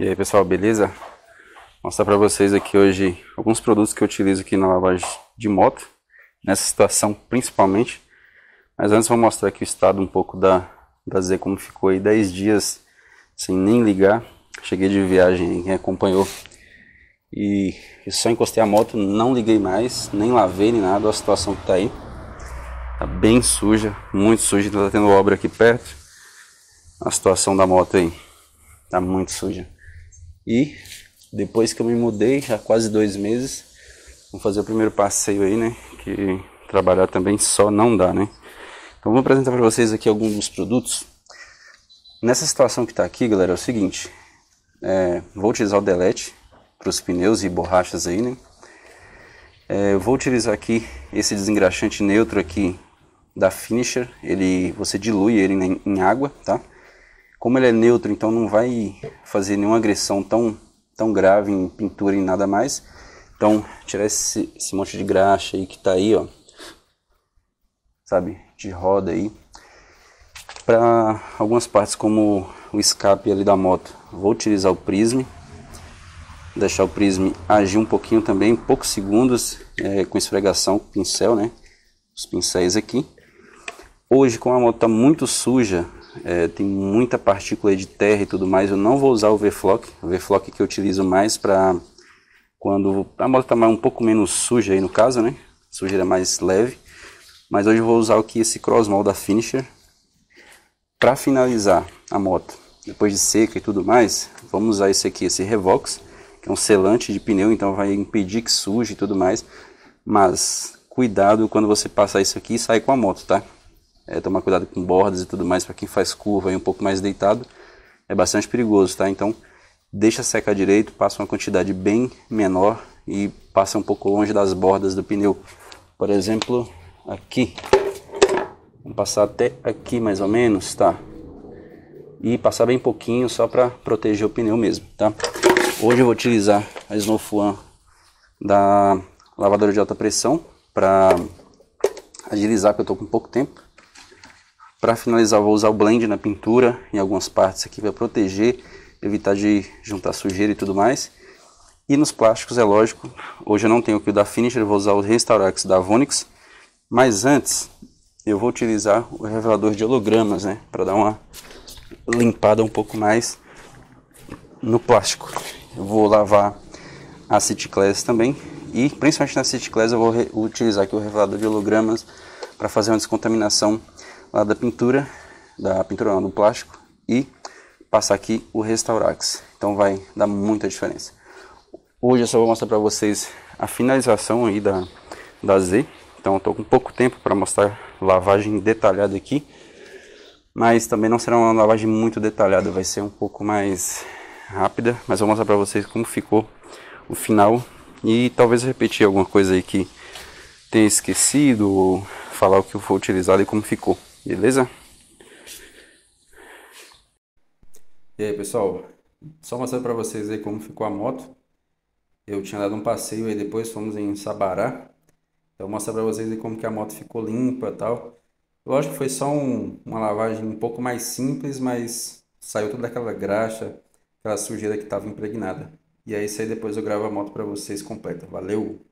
E aí pessoal, beleza? Vou mostrar para vocês aqui hoje alguns produtos que eu utilizo aqui na lavagem de moto, nessa situação principalmente. Mas antes vou mostrar aqui o estado um pouco da, da Z, como ficou aí 10 dias sem nem ligar. Cheguei de viagem, quem acompanhou. E só encostei a moto, não liguei mais, nem lavei nem nada, a situação que tá aí. Tá bem suja, muito suja, tá tendo obra aqui perto. A situação da moto aí tá muito suja. E depois que eu me mudei, já quase dois meses, vou fazer o primeiro passeio aí, né? Que trabalhar também só não dá, né? Então vou apresentar para vocês aqui alguns dos produtos. Nessa situação que está aqui, galera, é o seguinte. É, vou utilizar o delete para os pneus e borrachas aí, né? É, vou utilizar aqui esse desengraxante neutro aqui da Finisher. Ele, você dilui ele em, em água, tá? Como ele é neutro, então não vai fazer nenhuma agressão tão, tão grave em pintura e nada mais. Então, tirar esse, esse monte de graxa aí que tá aí, ó. Sabe? De roda aí. Para algumas partes como o escape ali da moto, vou utilizar o prisma. Deixar o prisma agir um pouquinho também, poucos segundos, é, com esfregação, pincel, né? Os pincéis aqui. Hoje, como a moto está muito suja, é, tem muita partícula de terra e tudo mais, eu não vou usar o V-Flock, o V-Flock que eu utilizo mais para quando a moto está um pouco menos suja aí no caso, né? Sujeira mais leve. Mas hoje eu vou usar aqui esse Crossmol da Finisher para finalizar a moto. Depois de seca e tudo mais, vamos usar esse aqui, esse Revox, que é um selante de pneu, então vai impedir que suje e tudo mais. Mas cuidado quando você passar isso aqui e sair com a moto, tá? É, tomar cuidado com bordas e tudo mais, para quem faz curva e um pouco mais deitado, é bastante perigoso, tá? Então, deixa secar direito, passa uma quantidade bem menor e passa um pouco longe das bordas do pneu. Por exemplo, aqui, vamos passar até aqui mais ou menos, tá? E passar bem pouquinho só para proteger o pneu mesmo, tá? Hoje eu vou utilizar a Snow One da lavadora de alta pressão para agilizar, porque eu estou com pouco tempo. Para finalizar, vou usar o blend na pintura, em algumas partes aqui para proteger, evitar de juntar sujeira e tudo mais. E nos plásticos, é lógico, hoje eu não tenho aqui o da Finisher, vou usar o Restaurax da Vonix. Mas antes, eu vou utilizar o revelador de hologramas, né, para dar uma limpada um pouco mais no plástico. Eu vou lavar a City Class também e principalmente na City Class eu vou utilizar aqui o revelador de hologramas para fazer uma descontaminação lá da pintura, da pintura não, do plástico e passar aqui o Restaurax. Então vai dar muita diferença. Hoje eu só vou mostrar para vocês a finalização aí da, da Z. Então eu tô com pouco tempo para mostrar lavagem detalhada aqui. Mas também não será uma lavagem muito detalhada, vai ser um pouco mais rápida. Mas vou mostrar para vocês como ficou o final. E talvez repetir alguma coisa aí que tenha esquecido ou falar o que foi utilizado e como ficou. Beleza? E aí pessoal, só mostrando para vocês aí como ficou a moto. Eu tinha dado um passeio aí depois, fomos em Sabará. Então mostrar para vocês aí como que a moto ficou limpa e tal. Lógico que foi só um, uma lavagem um pouco mais simples, mas saiu toda aquela graxa, aquela sujeira que estava impregnada. E é isso aí, depois eu gravo a moto para vocês completa. Valeu!